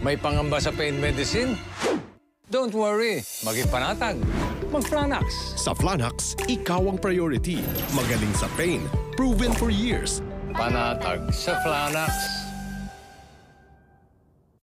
May pangamba sa pain medicine? Don't worry, magipanatag. Mag-Flanax. Sa Flanax, ikaw ang priority. Magaling sa pain. Proven for years. Panatag sa Flanax.